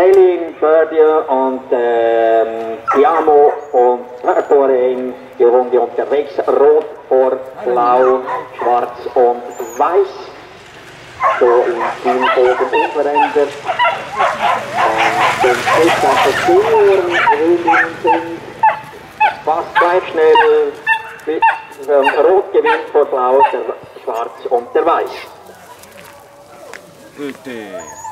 Kaylin, Birdie und ähm, Tiamo und Purpurin, die Runde unterwegs, rot voor blauw, schwarz und weiß. So im Teambogen unverändert. Und äh, den Schluss Senioren, Grünen sind fast gleich schnell, bis ähm, rot gewinnt vor blau, der schwarz und der weiß. Bitte.